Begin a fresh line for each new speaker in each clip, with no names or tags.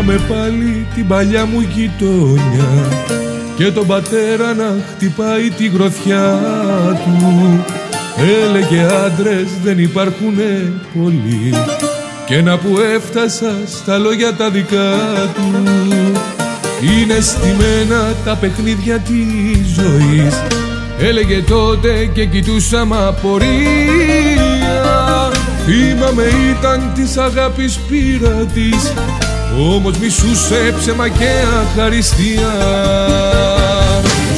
Θυμάμαι πάλι την παλιά μου γειτόνια και τον πατέρα να χτυπάει τη γροθιά του. Έλεγε άντρες δεν υπάρχουνε πολλοί. Και να που έφτασα στα λόγια τα δικά του Είναι στημένα τα παιχνίδια της ζωής. Έλεγε τότε και κοιτούσα με απορία. Θυμάμαι ήταν της αγάπης πειρατής Όμως μισούσε ψέμα και αχαριστία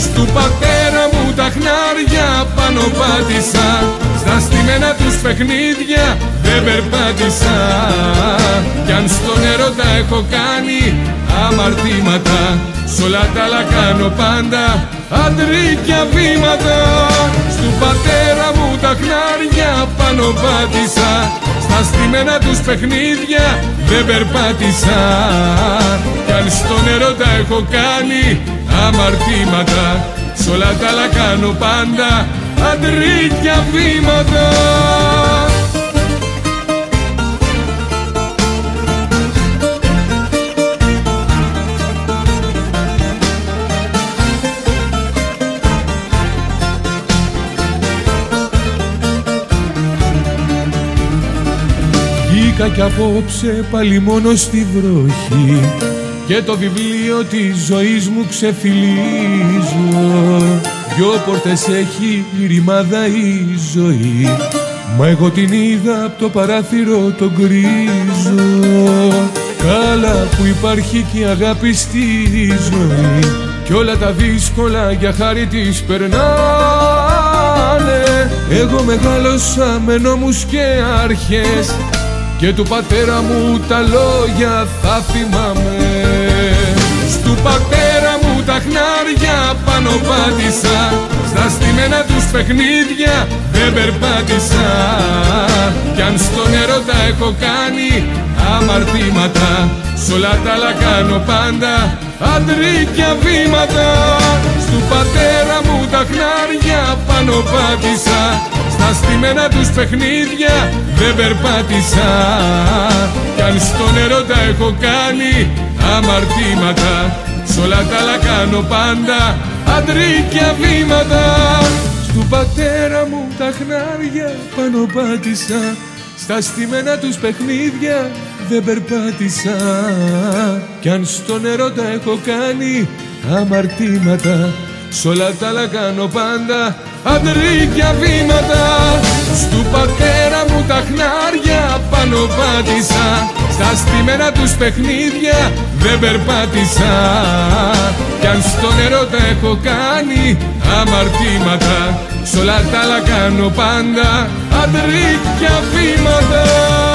Στου πατέρα μου τα χνάρια πάνω πάτησα. Στα στημένα τους παιχνίδια δεν περπάτησα. Κι αν στο νερό τα έχω κάνει αμαρτήματα Σ' όλα τα άλλα κάνω πάντα αντρίκια βήματα. Στου πατέρα μου τα χνάρια πάνω πάτησα Στα στημένα τους παιχνίδια δεν περπάτησα. Κι αν στο νερό τα έχω κάνει αμαρτήματα Σ' όλα τα άλλα κάνω πάντα αντρίκια βήματα Βγήκα κι απόψε πάλι μόνο στη βροχή. Και το βιβλίο της ζωής μου ξεφυλίζω Δυο πόρτες έχει η ρημάδα η ζωή. Μα εγώ την είδα από το παράθυρο το γκρίζο Καλά που υπάρχει και η αγάπη στη ζωή. Κι όλα τα δύσκολα για χάρη της περνάνε. Εγώ μεγάλωσα με νόμους και αρχές και του πατέρα μου τα λόγια θα θυμάμαι. Στου πατέρα μου τα χνάρια πάνω πάτησα. Στα στημένα τους παιχνίδια δεν περπάτησα. Κι αν στο νερό τα έχω κάνει αμαρτήματα Σ' όλα τα άλλα κάνω πάντα αντρίκια βήματα Στου πατέρα μου τα χνάρια πάνω πάτησα στα στημένα τους παιχνίδια δεν περπάτησα. Κι αν στο νερό τα έχω κάνει αμαρτήματα Σ' όλα τα άλλα κάνω πάντα αντρίκια βήματα Στου πατέρα μου τα χνάρια πάνω πάτησα Στα στημένα τους παιχνίδια δεν περπάτησα. Κι αν στο νερό τα έχω κάνει αμαρτήματα Σ' όλα τα άλλα κάνω πάντα αντρίκια βήματα Στου πατέρα μου τα χνάρια πάνω πάτησα. Στα στημένα τους παιχνίδια δεν περπάτησα. Κι αν στο νερό τα έχω κάνει αμαρτήματα Σ' όλα τα άλλα κάνω πάντα. Αντρίκια βήματα